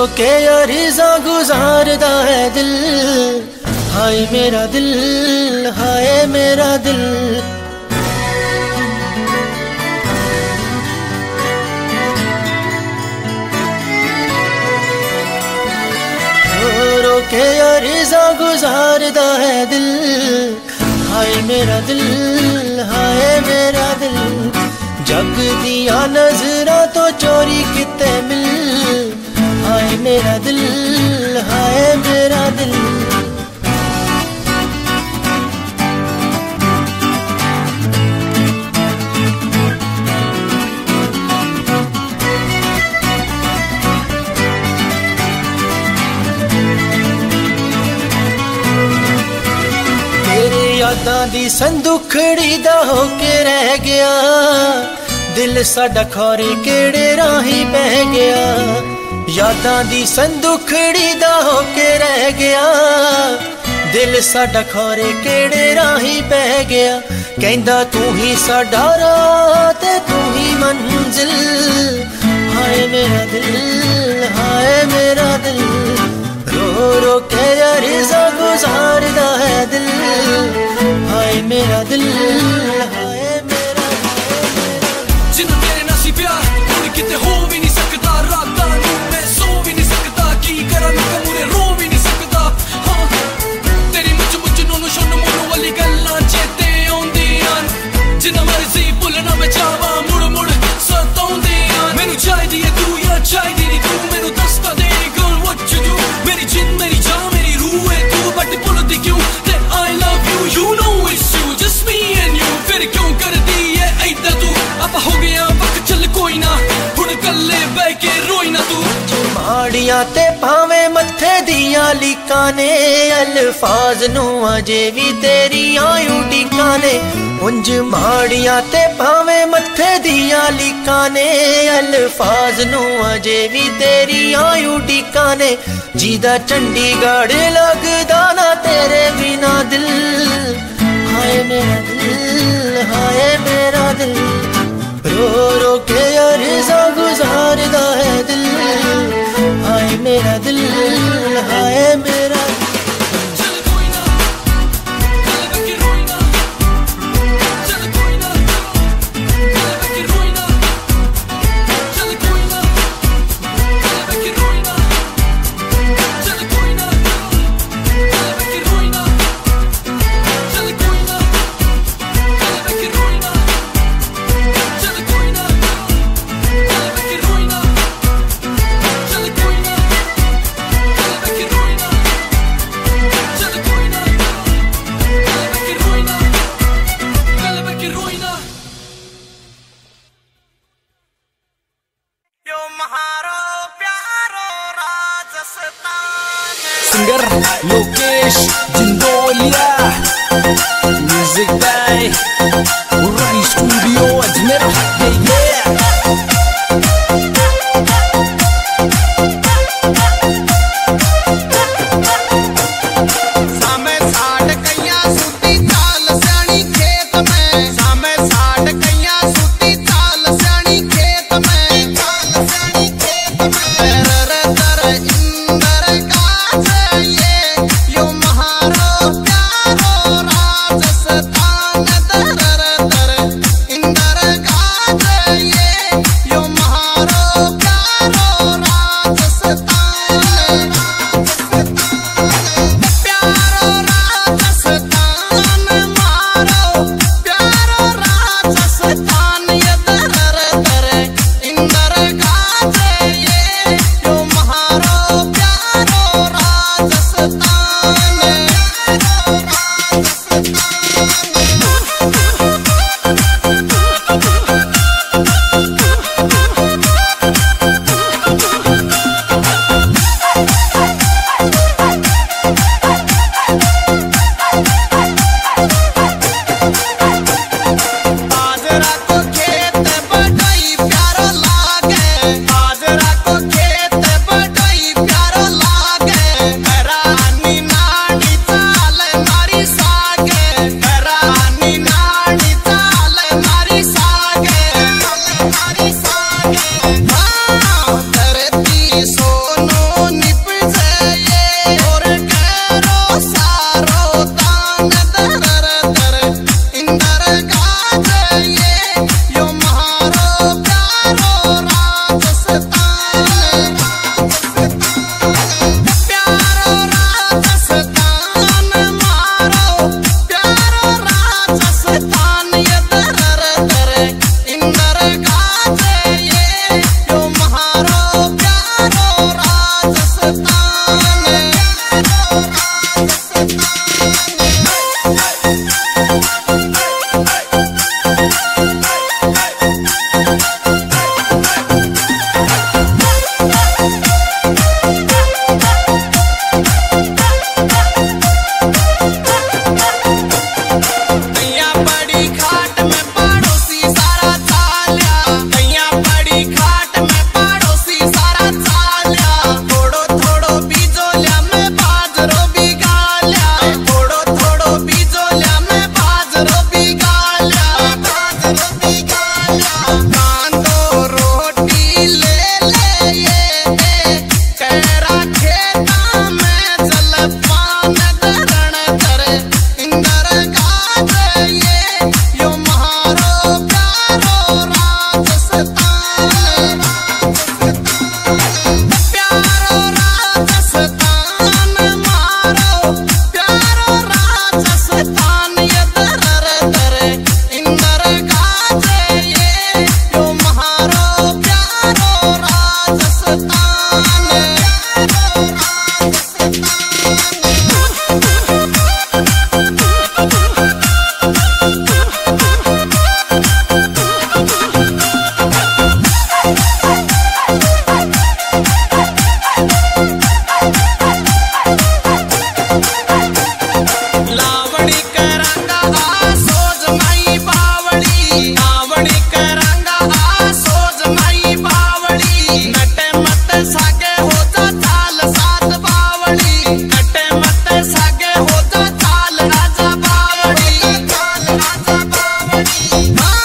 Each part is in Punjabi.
ਰੋ ਕੇ ਅਰੀਜ਼ਾਂ ਗੁਜ਼ਾਰਦਾ ਹੈ ਦਿਲ। ਹਾਏ ਮੇਰਾ ਦਿਲ, ਹਾਏ ਮੇਰਾ ਦਿਲ। ਰੋ ਕੇ ਅਰੀਜ਼ਾਂ ਗੁਜ਼ਾਰਦਾ ਹੈ ਦਿਲ। ਹਾਏ ਮੇਰਾ ਦਿਲ, ਹਾਏ ਮੇਰਾ ਦਿਲ। ਜਗ ਦੀਆਂ ਨਜ਼ਰਾਂ ਤੋਂ ਚੋਰੀ ਕਿਤੇ ਮਿਲ। ਮੇਰਾ ਦਿਲ ਹਾਏ ਮੇਰਾ ਦਿਲ ਯਾਦਾਂ ਦੀ ਸੰਦੂਖੜੀ ਦਾ ਹੋ ਕੇ ਰਹਿ ਗਿਆ ਦਿਲ ਸਾਡਾ ਖੋਰੇ ਕਿਹੜੇ ਰਾਹੀ ਯਾਦਾਂ ਦੀ ਸੰਦੂਖੜੀ ਦਾ ਹੋ ਕੇ ਰਹਿ ਗਿਆ। ਦਿਲ ਸਾਡਾ ਖੋਰੇ ਕਿਹੜੇ ਰਾਹੀ ਪੈ ਗਿਆ। ਕਹਿੰਦਾ ਤੂੰ ਹੀ ਸਾਡਾ ਰਾਹ ਤੇ ਤੂੰ ਹੀ ਮੰਜ਼ਿਲ। ਹਾਏ ਮੇਰਾ ਦਿਲ, ਹਾਏ ਮੇਰਾ ਦਿਲ। ਰੋ ਰੋ ਕੇ ਅਰਜ਼ਾ ਗੁਜ਼ਾਰਦਾ ਹੈ ਦਿਲ। ਹਾਏ ਮੇਰਾ ਦਿਲ ਹਾਏ ਦੀਆਂ ਤੇ ਭਾਵੇਂ ਮੱਥੇ ਦੀਆਂ ਲੀਕਾਂ ਨੇ, ਅਲਫਾਜ਼ ਨੂੰ ਅਜੇ ਵੀ ਤੇਰੀਆਂ ਉਡੀਕਾਂ ਨੇ। ਉੰਜ ਮਾੜੀਆਂ ਤੇ ਭਾਵੇਂ ਮੱਥੇ ਦੀਆਂ ਲੀਕਾਂ ਨੇ, ਅਲਫਾਜ਼ ਨੂੰ ਅਜੇ ਵੀ ਤੇਰੀਆਂ ਉਡੀਕਾਂ ਨੇ। ਜਿਹਦਾ ਚੰਡੀਗੜ੍ਹ ਲੱਗਦਾ ਨਾ ਤੇਰੇ ਬਿਨਾ ਦਿਲ। ਹਾਏ ਮੇਰਾ ਦਿਲ, ਹਾਏ ਮੇਰਾ ਦਿਲ। ਰੋ ਰੋ ਕੇ ਅਰਜ਼ਾ ਗੁਜ਼ਾਰਦਾ ਹੈ ਦਿਲ। ذلك now, now. ਹਾਂ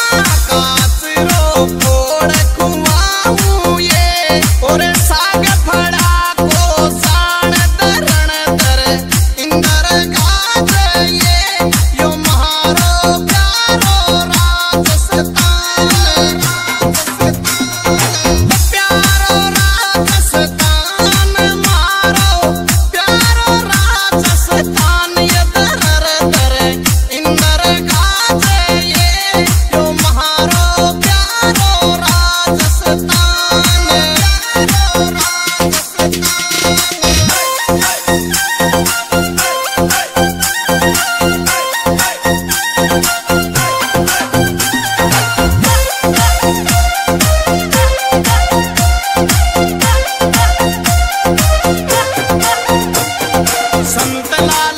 the line.